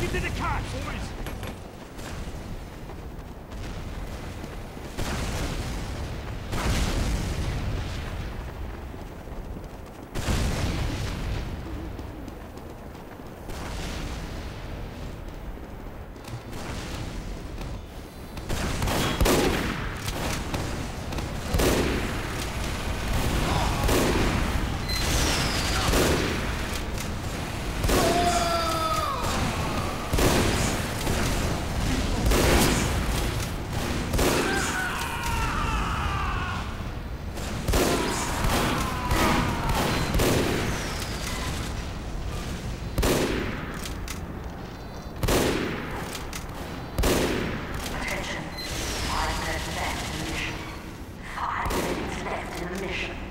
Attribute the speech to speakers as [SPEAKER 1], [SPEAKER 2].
[SPEAKER 1] Get to the cart, boys! left in the mission. Five minutes left in the mission.